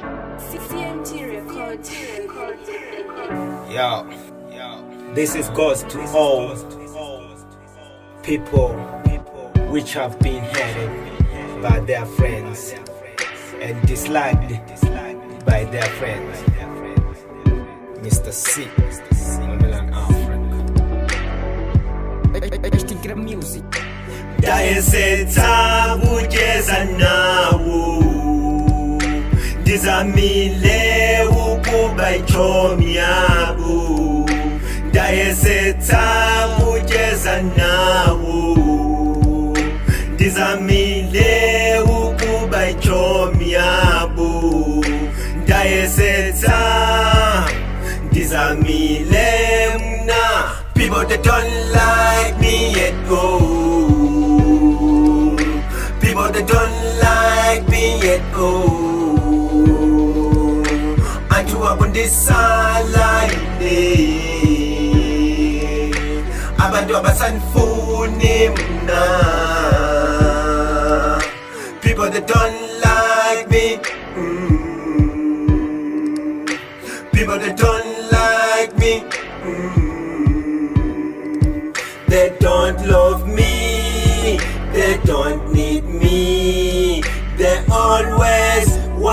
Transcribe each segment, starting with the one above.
CMT Record. Yo, this is goes to all people which have been hated by their friends and disliked by their friends. Mr. C. Mamelani Africa. Instagram music. ndayesetsa kucheza ndizamile ukuba ichomi ukuba mna. People that don't like me yet go. People that don't like me yet go antu abundisalayine abantu abasanifuni mna. People that don't like me. Mm. people that don't like me. Mm. they don't love me. They don't need me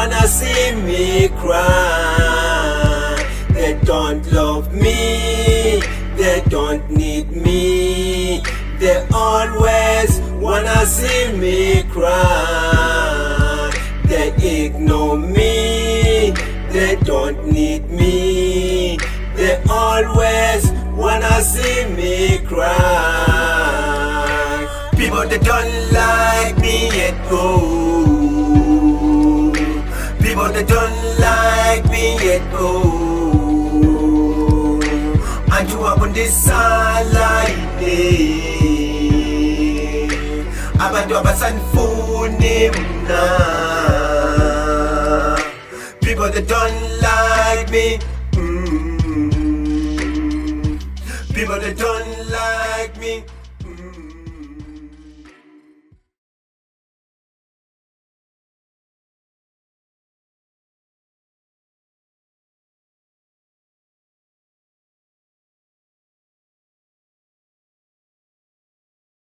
wanna see me cry. They don't love me. They don't need me. They always wanna see me cry. They ignore me. They don't need me. They always wanna see me cry. People that don't like me at go that don't like me yet go antu abundisalayine abantu abasanifuni mna people that don't like me